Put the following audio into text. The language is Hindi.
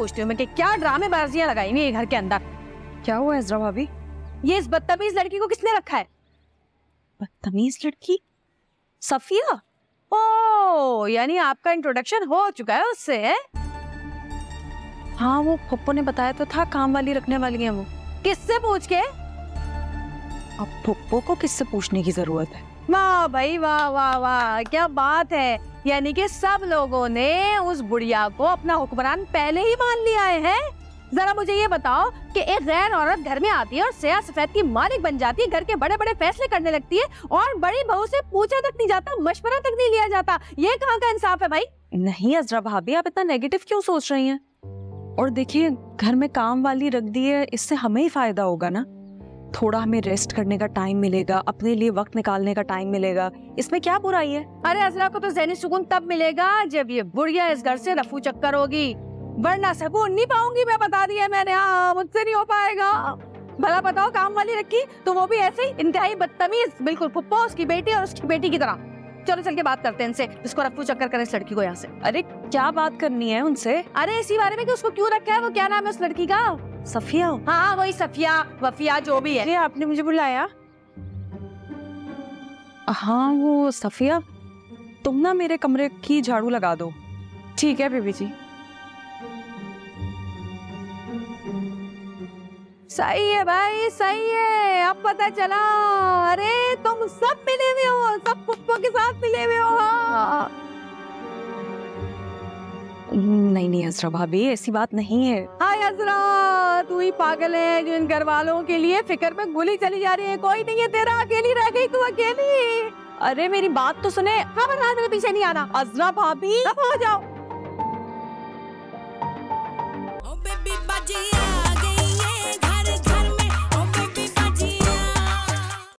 पूछती हूँ मैं कि क्या ड्रामे बाजियाँ लगाई हुई घर के अंदर? क्या हुआ इजरा भाभी? ये इस बदतमीज लड़की को किसने रखा है? बदतमीज लड़की? सफिया? ओ यानी आपका इंट्रोडक्शन हो चुका है उससे है? हाँ वो पप्पो ने बताया तो था काम वाली रखने वाली है वो। किससे पूछ के? अब पप्पो को किससे पूछने की ज़रूरत है? वाह भाई, वाह वाह वाह, क्या बात है। यानी कि सब लोगों ने उस बुढ़िया को अपना हुक्मरान पहले ही मान लिया है जरा मुझे ये बताओ कि एक गैर औरत घर में आती है और सया सफ़ेद की मालिक बन जाती है, घर के बड़े बड़े फैसले करने लगती है और बड़ी बहू से पूछा तक नहीं जाता, मशवरा तक नहीं लिया जाता। ये कहाँ का इंसाफ है भाई? नहीं, अजरा भाभी, आप इतना नेगेटिव क्यों सोच रही हैं? और देखिए, घर में काम वाली रख दी है, इससे हमें ही फ़ायदा होगा ना? थोड़ा हमें रेस्ट करने का टाइम मिलेगा अपने लिए वक्त निकालने का टाइम मिलेगा। इसमें क्या बुराई है? अरे अजरा को तो जहनी सुकून तब मिलेगा जब ये बुढ़िया इस घर से रफू चक्कर होगी। वरना सुकून नहीं पाऊँगी मैं बता दिया मैंने। हाँ मुझसे नहीं हो पाएगा। भला बताओ काम वाली रखी? तो वो भी ऐसे ही इंतहाई बदतमीज बिल्कुल पुप्पो उसकी बेटी और उसकी बेटी की तरह। चलो चल के बात करते हैं इनसे। इसको रफू चक्कर करे इस लड़की को यहाँ से। अरे क्या बात करनी है उनसे? अरे इसी बारे में कि उसको क्यों रखा है? वो क्या नाम है उस लड़की का? सफिया? हाँ वही सफिया वफिया जो भी है। आपने मुझे बुलाया? हाँ वो सफिया तुम ना मेरे कमरे की झाड़ू लगा दो। ठीक है बेबी जी। सही है भाई सही है। अब पता चला। अरे तुम सब मिले हुए हो सब पुप्पो के साथ मिले हुए हो। नहीं नहीं, अजरा भाभी, ऐसी बात नहीं है। हाय अजरा, तू ही पागल है जो इन घर वालों के लिए। फ़िक्र में गोली चली जा रही है। कोई नहीं है तेरा, अकेली रह गई तू अकेली। अरे, मेरी बात तो सुने। खबरदार मेरे पीछे नहीं आना। अजरा भाभी हो जाओ।